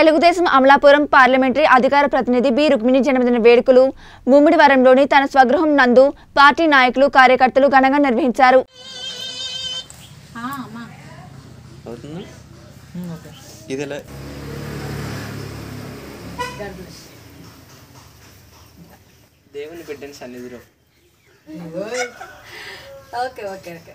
Telugu Desam Amalapuram parliamentary అధికార ప్రతినిధి B Rukmini జన్మదిన వేడుకలు. ముమ్మిడివరంలోని తన స్వగృహం నందు పార్టీ నాయకులు కార్యకర్తలు ఘనంగా నిర్వహించారు. దేవుని సన్నిధిలో. Okay okay okay.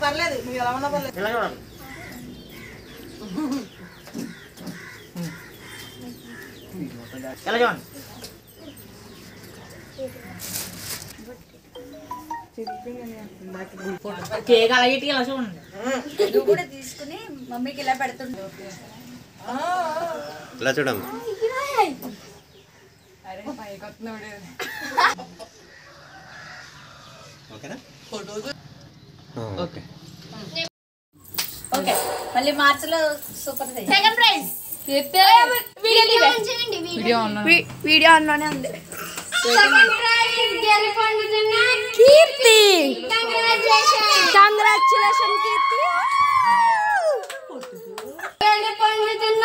పర్లేదు నువ్వు ఎలా ఉన్నా పర్లేదు కేక్ అలా ఇలా చూడండి నువ్వు కూడా తీసుకుని మమ్మీకి ఇలా పెడుతుండే ఇలా ఓకే ఓకే మళ్ళీ మార్చిలో సూపర్ సెకండ్ ప్రైజ్ వీడియో ఆన్లోనే ఉంది కీర్తి కంగ్రాచులేషన్ కీర్తి గెలుపొందుతున్న